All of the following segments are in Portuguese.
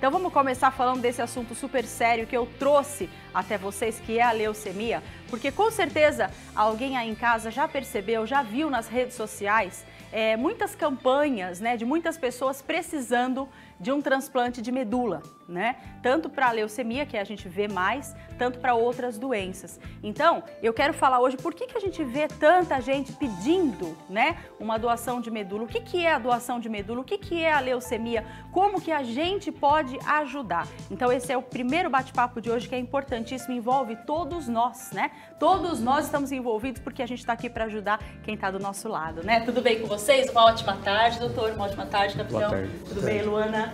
Então vamos começar falando desse assunto super sério que eu trouxe até vocês, que é a leucemia, porque com certeza alguém aí em casa já percebeu, já viu nas redes sociais é, muitas campanhas né, de muitas pessoas precisando de um transplante de medula, né? Tanto para a leucemia, que a gente vê mais, tanto para outras doenças. Então, eu quero falar hoje por que, que a gente vê tanta gente pedindo, né, uma doação de medula. O que, que é a doação de medula? O que, que é a leucemia? Como que a gente pode ajudar? Então, esse é o primeiro bate-papo de hoje que é importantíssimo, envolve todos nós, né? Todos nós estamos envolvidos porque a gente está aqui para ajudar quem está do nosso lado, né? Tudo bem com vocês? Uma ótima tarde, doutor. Uma ótima tarde, capitão. Boa tarde. Tudo bem, Luana?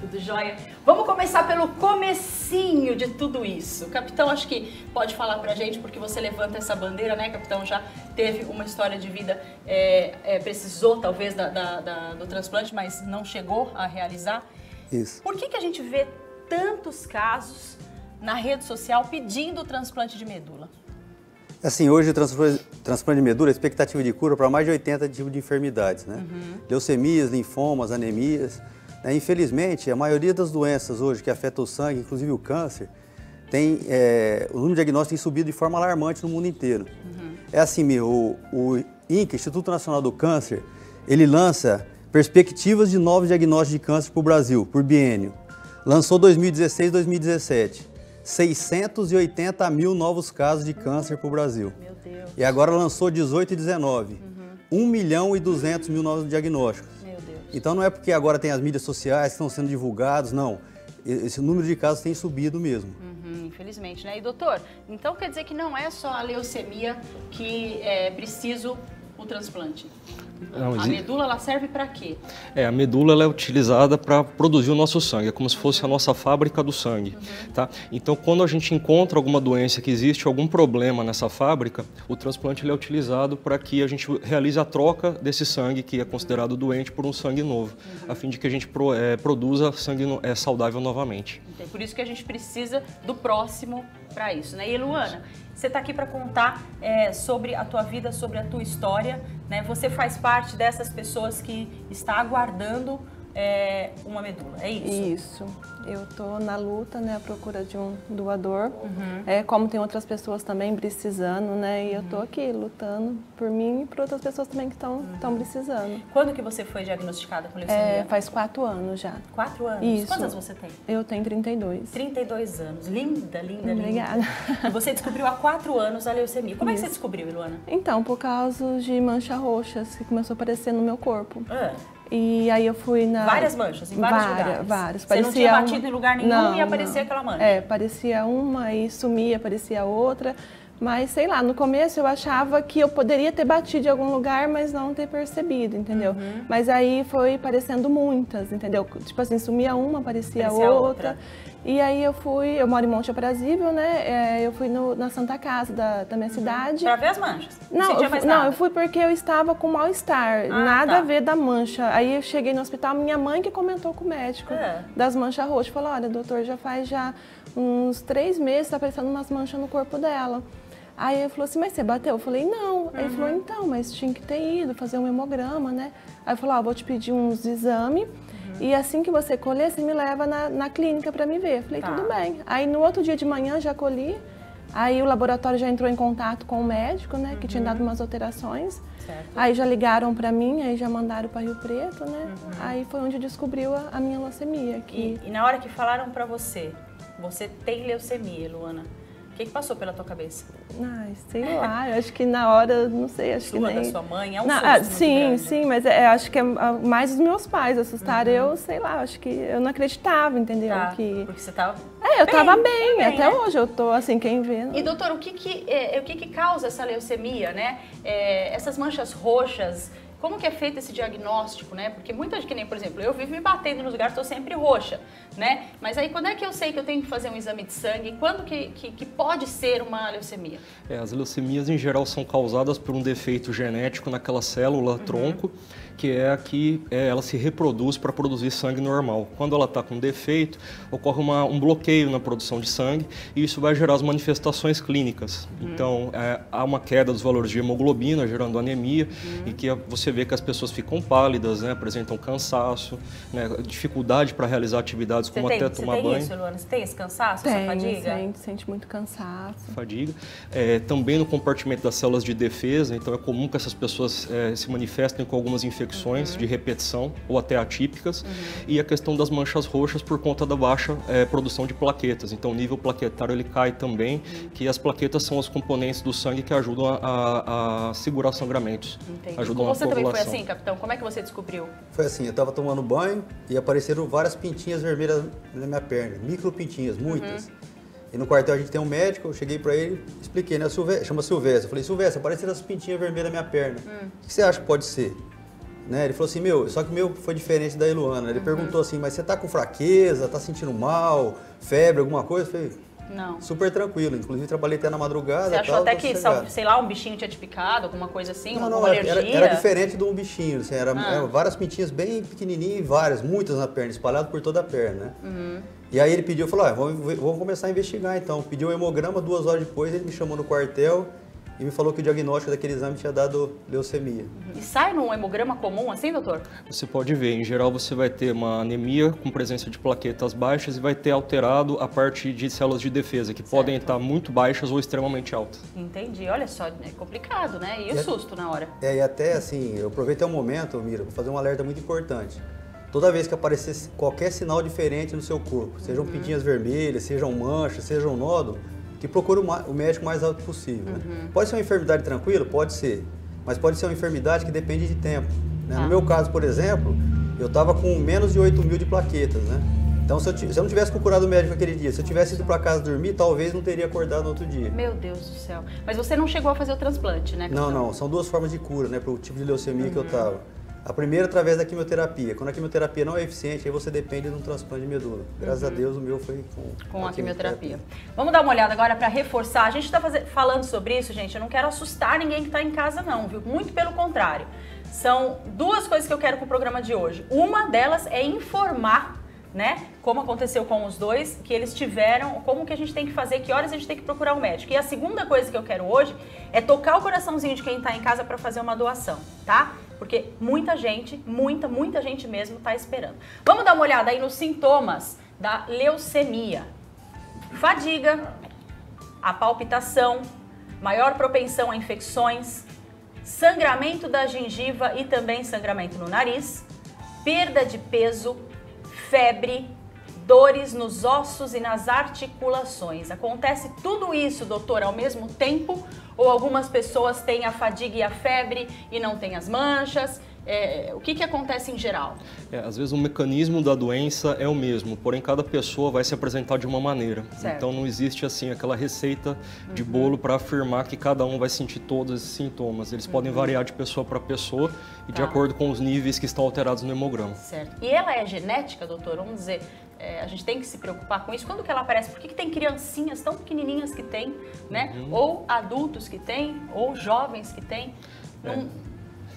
Tudo jóia? Vamos começar pelo comecinho de tudo isso. O capitão, acho que pode falar pra gente, porque você levanta essa bandeira, né, capitão? Já teve uma história de vida, é, é, precisou talvez da, da, da, do transplante, mas não chegou a realizar. Isso. Por que, que a gente vê tantos casos na rede social pedindo o transplante de medula? Assim, hoje o transplante, de medula, a expectativa de cura para mais de 80 tipos de enfermidades, né? Uhum. Leucemias, linfomas, anemias. Né? Infelizmente, a maioria das doenças hoje que afetam o sangue, inclusive o câncer, tem, é, o número de diagnósticos tem subido de forma alarmante no mundo inteiro. Uhum. É assim mesmo, o, o INCA, Instituto Nacional do Câncer, ele lança perspectivas de novos diagnósticos de câncer para o Brasil, por biênio. Lançou 2016 e 2017. 680 mil novos casos de câncer para o Brasil. Meu Deus. E agora lançou 18 e 19. Uhum. 1 milhão e 200 mil novos diagnósticos. Meu. Então não é porque agora tem as mídias sociais que estão sendo divulgados, não. Esse número de casos tem subido mesmo. Uhum, infelizmente, né? E doutor, então quer dizer que não é só a leucemia que é preciso o transplante? Não, a medula ela serve para quê? É, a medula ela é utilizada para produzir o nosso sangue, é como se fosse a nossa fábrica do sangue, uhum. tá? Então, quando a gente encontra alguma doença que existe algum problema nessa fábrica, o transplante ele é utilizado para que a gente realize a troca desse sangue que é considerado doente por um sangue novo, uhum. a fim de que a gente pro, é, produza sangue é, saudável novamente. Então, por isso que a gente precisa do próximo para isso, né? E Luana, você está aqui para contar é, sobre a tua vida, sobre a tua história, né? Você faz parte dessas pessoas que está aguardando é, uma medula, é isso? Isso. Eu estou na luta, né, à procura de um doador. Uhum. É, como tem outras pessoas também precisando, né, e eu estou aqui lutando por mim e por outras pessoas também que estão uhum. precisando. Quando que você foi diagnosticada com leucemia? É, faz quatro anos já. Quatro anos? Isso. Quantas você tem? Eu tenho 32. 32 anos. Linda, linda, Obrigada. linda. E você descobriu há quatro anos a leucemia. Como Isso. é que você descobriu, Iluana? Então, por causa de mancha roxas que começou a aparecer no meu corpo. Ah. E aí eu fui na. Várias manchas, em vários várias, lugares. Várias. Você parecia não tinha batido uma... em lugar nenhum não, e aparecia não. aquela mancha. É, parecia uma e sumia, aparecia outra. Mas sei lá, no começo eu achava que eu poderia ter batido em algum lugar, mas não ter percebido, entendeu? Uhum. Mas aí foi parecendo muitas, entendeu? Tipo assim, sumia uma, aparecia, Parecia outra. outra. E aí eu fui, eu moro em Monte Aprazível, né? É, eu fui no, na Santa Casa da, da minha cidade. Pra ver as manchas. Não, eu, mais não, eu fui porque eu estava com mal-estar, Ah, nada tá. a ver da mancha. Aí eu cheguei no hospital, minha mãe que comentou com o médico É. das manchas roxas. Falou, olha, doutor, já faz já uns três meses, tá aparecendo umas manchas no corpo dela. Aí ele falou assim, mas você bateu? Eu falei, não. Aí ele Uhum. falou, então, mas tinha que ter ido fazer um hemograma, né? Aí ele falou, ó, vou te pedir uns exames Uhum. e assim que você colher, você me leva na, na clínica para me ver. Eu falei, Tá. tudo bem. Aí no outro dia de manhã já colhi, aí o laboratório já entrou em contato com o médico, né, que tinha dado umas alterações. Certo. Aí já ligaram para mim, aí já mandaram para Rio Preto, né? Uhum. Aí foi onde descobriu a, a minha leucemia, que E, e na hora que falaram pra você, você tem leucemia, Luana, que, que passou pela tua cabeça? Ai, sei lá, eu acho que na hora, não sei, acho Sua, que nem... da sua mãe? É um Não, susto ah, sim, sim, mas é, acho que é ah, mais os meus pais assustaram. Eu, sei lá, acho que eu não acreditava, entendeu? Tá, Que... porque você tava... É, eu bem, tava bem, bem, até né? hoje eu tô assim, quem vê. não- E doutor, o que que, é, o que que causa essa leucemia, né? É, essas manchas roxas, como que é feito esse diagnóstico, né? Porque muita gente, que nem, por exemplo, eu vivo me batendo nos lugares, estou sempre roxa, né? Mas aí quando é que eu sei que eu tenho que fazer um exame de sangue? Quando que, que, que pode ser uma leucemia? É, as leucemias em geral são causadas por um defeito genético naquela célula tronco que é a que é, ela se reproduz para produzir sangue normal. Quando ela está com defeito, ocorre uma, um bloqueio na produção de sangue e isso vai gerar as manifestações clínicas. Uhum. Então, é, há uma queda dos valores de hemoglobina, gerando anemia, uhum. e que você vê que as pessoas ficam pálidas, né, apresentam cansaço, né, dificuldade para realizar atividades você como tem, até tomar tem banho. Isso, Luana? Você tem esse cansaço, tem, essa fadiga? Sente, sente muito cansaço. Fadiga. É, também no compartimento das células de defesa, então é comum que essas pessoas é, se manifestem com algumas infecções uhum. de repetição ou até atípicas, uhum. e a questão das manchas roxas por conta da baixa é, produção de plaquetas. Então o nível plaquetário ele cai também, uhum. que as plaquetas são os componentes do sangue que ajudam a, a, a segurar sangramentos. Entendi. Ajudam Com você também foi assim, capitão? Como é que você descobriu? Foi assim, eu estava tomando banho e apareceram várias pintinhas vermelhas na minha perna, micro pintinhas, muitas. Uhum. E no quartel a gente tem um médico, eu cheguei pra ele, expliquei, né? Silvestre, chama Silvestre. Eu falei, Silvestre, apareceram as pintinhas vermelhas na minha perna. Hum. O que você acha que pode ser? Né? Ele falou assim, meu, só que o meu foi diferente da Iluana. Ele uhum. perguntou assim, mas você tá com fraqueza, tá sentindo mal, febre, alguma coisa? Eu falei, não. Super tranquilo. Inclusive, trabalhei até na madrugada. Você achou tal, até que, sei lá, um bichinho tinha te picado, alguma coisa assim? Não, uma, não, uma era, era, diferente de um bichinho. Assim, era, ah. era, várias pintinhas bem pequenininhas várias, muitas na perna, espalhadas por toda a perna, né? Uhum. E aí ele pediu, falou, ah, vamos, vamos começar a investigar então. Pediu um hemograma, duas horas depois ele me chamou no quartel e me falou que o diagnóstico daquele exame tinha dado leucemia. E sai num hemograma comum assim, doutor? Você pode ver, em geral você vai ter uma anemia com presença de plaquetas baixas e vai ter alterado a parte de células de defesa, que certo. podem estar muito baixas ou extremamente altas. Entendi. Olha só, é complicado, né? E, e o susto na hora? É, e até assim, eu aproveitei o momento, Mira, para fazer um alerta muito importante. Toda vez que aparecer qualquer sinal diferente no seu corpo, sejam uhum. pintinhas vermelhas, sejam manchas, sejam nodo, que procure o médico mais alto possível. Né? Uhum. Pode ser uma enfermidade tranquila? Pode ser. Mas pode ser uma enfermidade que depende de tempo. Né? Ah. No meu caso, por exemplo, eu estava com menos de 8 mil de plaquetas. Né? Então, se eu, se eu, não tivesse procurado o médico aquele dia, se eu tivesse ido para casa dormir, talvez não teria acordado no outro dia. Meu Deus do céu. Mas você não chegou a fazer o transplante, né? Não, não. São duas formas de cura, né? Para o tipo de leucemia uhum. que eu estava. A primeira através da quimioterapia. Quando a quimioterapia não é eficiente, aí você depende de um transplante de medula. Graças uhum. a Deus o meu foi com, com a, a quimioterapia. quimioterapia. Vamos dar uma olhada agora para reforçar. A gente está falando sobre isso, gente. Eu não quero assustar ninguém que está em casa, não, viu? Muito pelo contrário. São duas coisas que eu quero com o programa de hoje. Uma delas é informar né? Como aconteceu com os dois, que eles tiveram, como que a gente tem que fazer, que horas a gente tem que procurar um médico. E a segunda coisa que eu quero hoje é tocar o coraçãozinho de quem está em casa para fazer uma doação, tá? Porque muita gente, muita, muita gente mesmo está esperando. Vamos dar uma olhada aí nos sintomas da leucemia. Fadiga, a palpitação, maior propensão a infecções, sangramento da gengiva e também sangramento no nariz, perda de peso, febre, dores nos ossos e nas articulações. Acontece tudo isso, doutor, ao mesmo tempo? Ou algumas pessoas têm a fadiga e a febre e não têm as manchas? É, o que, que acontece em geral? É, às vezes o mecanismo da doença é o mesmo, porém cada pessoa vai se apresentar de uma maneira. Certo. Então não existe assim aquela receita de uhum. bolo para afirmar que cada um vai sentir todos esses sintomas. Eles uhum. podem variar de pessoa para pessoa e tá. de acordo com os níveis que estão alterados no hemograma. Certo. E ela é genética, doutor? Vamos dizer, é, a gente tem que se preocupar com isso. Quando que ela aparece? Por que, que tem criancinhas tão pequenininhas que tem, né? Uhum. Ou adultos que tem, ou jovens que tem? É.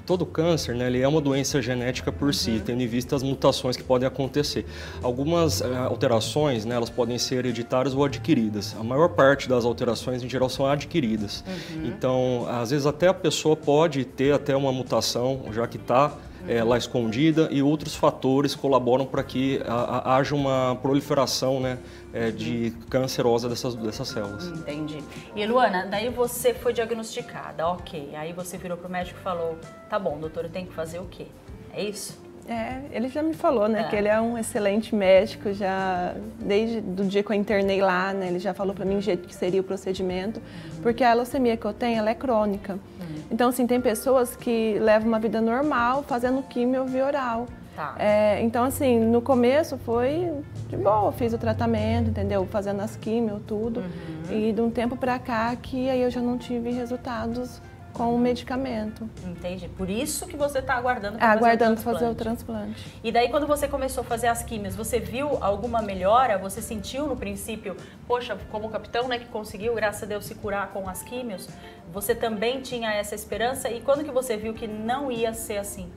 Todo câncer, né, ele é uma doença genética por uhum. si, tendo em vista as mutações que podem acontecer. Algumas uh, alterações, né, elas podem ser hereditárias ou adquiridas. A maior parte das alterações, em geral, são adquiridas. Uhum. Então, às vezes até a pessoa pode ter até uma mutação, já que está é, lá escondida e outros fatores colaboram para que a, a, haja uma proliferação né, é, de cancerosa dessas, dessas células. Entendi. E Luana, daí você foi diagnosticada, ok. Aí você virou para o médico e falou, tá bom, doutor, eu tenho que fazer o quê? É isso? É, ele já me falou, né, é. que ele é um excelente médico, já desde do dia que eu internei lá, né, ele já falou para mim o jeito que seria o procedimento, uhum. porque a leucemia que eu tenho, ela é crônica. Então, assim, tem pessoas que levam uma vida normal fazendo quimio via oral. Tá. É, então, assim, no começo foi de boa, fiz o tratamento, entendeu? Fazendo as quimio, tudo. Uhum. E de um tempo para cá que aí eu já não tive resultados com o medicamento. Entendi. Por isso que você está aguardando para aguardando fazer, fazer o transplante. E daí quando você começou a fazer as químias, você viu alguma melhora? Você sentiu no princípio, poxa, como o capitão, né, que conseguiu, graças a Deus, se curar com as químios, você também tinha essa esperança? E quando que você viu que não ia ser assim?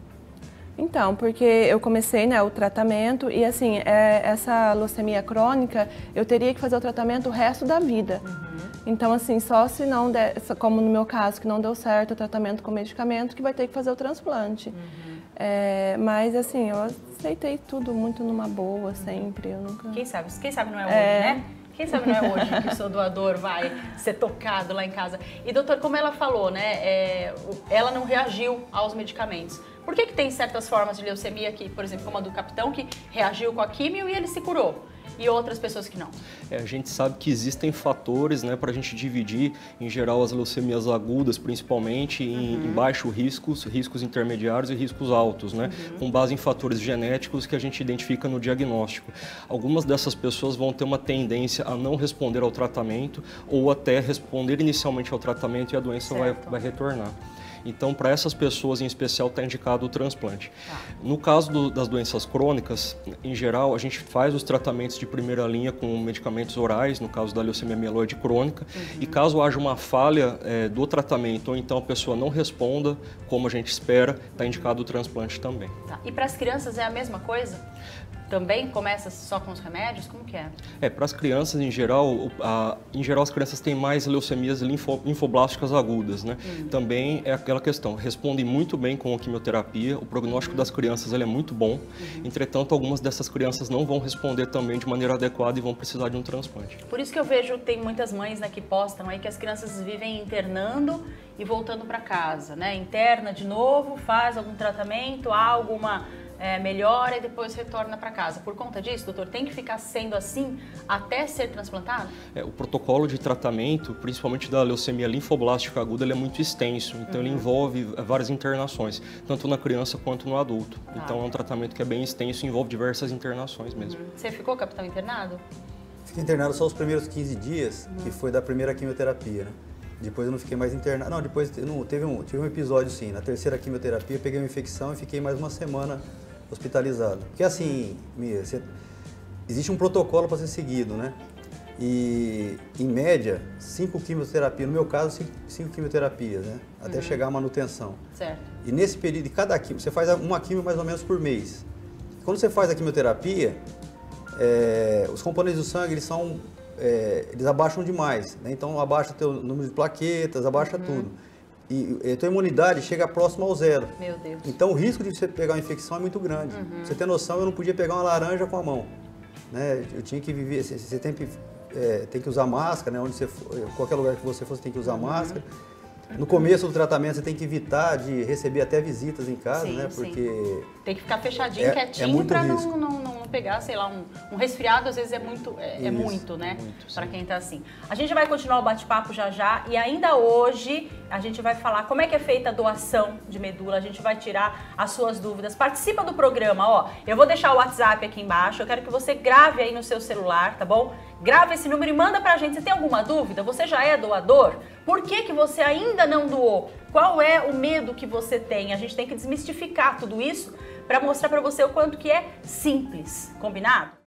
Então, porque eu comecei né, o tratamento e assim, é, essa leucemia crônica, eu teria que fazer o tratamento o resto da vida. Uhum. Então, assim, só se não der, como no meu caso, que não deu certo o tratamento com medicamento, que vai ter que fazer o transplante. Uhum. É, mas assim, eu aceitei tudo muito numa boa sempre. Eu nunca... Quem sabe? Quem sabe não é hoje, é... né? Quem sabe não é hoje que o seu doador vai ser tocado lá em casa. E doutor, como ela falou, né? É, ela não reagiu aos medicamentos. Por que, que tem certas formas de leucemia que, por exemplo, como a do capitão, que reagiu com a químio e ele se curou? E outras pessoas que não? É, a gente sabe que existem fatores né, para a gente dividir, em geral, as leucemias agudas, principalmente, em, uhum. em baixos riscos, riscos intermediários e riscos altos, né, uhum. com base em fatores genéticos que a gente identifica no diagnóstico. Algumas dessas pessoas vão ter uma tendência a não responder ao tratamento ou até responder inicialmente ao tratamento e a doença vai, vai retornar. Então, para essas pessoas em especial, está indicado o transplante. Ah. No caso do, das doenças crônicas, em geral, a gente faz os tratamentos de primeira linha com medicamentos orais, no caso da leucemia mieloide crônica, uhum. e caso haja uma falha é, do tratamento ou então a pessoa não responda como a gente espera, está indicado o transplante também. Tá. E para as crianças é a mesma coisa? Também começa só com os remédios? Como que é? É, para as crianças em geral, a, em geral as crianças têm mais leucemias linfo, linfoblásticas agudas, né? Hum. Também é aquela questão, respondem muito bem com a quimioterapia, o prognóstico uhum. das crianças é muito bom, uhum. entretanto algumas dessas crianças não vão responder também de maneira adequada e vão precisar de um transplante. Por isso que eu vejo, tem muitas mães né, que postam aí que as crianças vivem internando e voltando para casa, né? Interna de novo, faz algum tratamento, há alguma é, melhora e depois retorna para casa. Por conta disso, doutor, tem que ficar sendo assim até ser transplantado? É, o protocolo de tratamento, principalmente da leucemia linfoblástica aguda, ele é muito extenso, então uhum. ele envolve várias internações, tanto na criança quanto no adulto. Ah. Então é um tratamento que é bem extenso e envolve diversas internações mesmo. Uhum. Você ficou, capitão, internado? Fiquei internado só os primeiros 15 dias, uhum. que foi da primeira quimioterapia, né? Depois eu não fiquei mais internado. Não, depois não, teve, um, tive um episódio sim. Na terceira quimioterapia, peguei uma infecção e fiquei mais uma semana hospitalizado. Porque assim, Mia, você, existe um protocolo para ser seguido, né? E em média, cinco quimioterapias, no meu caso, cinco, cinco quimioterapias, né? Até uhum. chegar à manutenção. Certo. E nesse período, de cada quimio, você faz uma quimio mais ou menos por mês. Quando você faz a quimioterapia, é, os componentes do sangue, eles são, é, eles abaixam demais, né? Então abaixa o número de plaquetas, abaixa uhum. tudo e a tua imunidade chega próximo ao zero. Meu Deus. Então o risco de você pegar uma infecção é muito grande. Uhum. Você tem noção, eu não podia pegar uma laranja com a mão. Né? Eu tinha que viver, você tem que, é, tem que usar máscara, né? Onde você for, qualquer lugar que você for, você tem que usar uhum. máscara. No começo do tratamento você tem que evitar de receber até visitas em casa, sim, né? Porque sim. tem que ficar fechadinho, é, quietinho é para não, não, não, pegar, sei lá, um, um, resfriado às vezes é muito, é, é muito, né? Para quem tá assim. A gente vai continuar o bate-papo já já e ainda hoje a gente vai falar como é que é feita a doação de medula. A gente vai tirar as suas dúvidas. Participa do programa, ó. Eu vou deixar o WhatsApp aqui embaixo. Eu quero que você grave aí no seu celular, tá bom? Grava esse número e manda pra gente. Você tem alguma dúvida? Você já é doador? Por que, que você ainda não doou? Qual é o medo que você tem? A gente tem que desmistificar tudo isso para mostrar para você o quanto que é simples, combinado?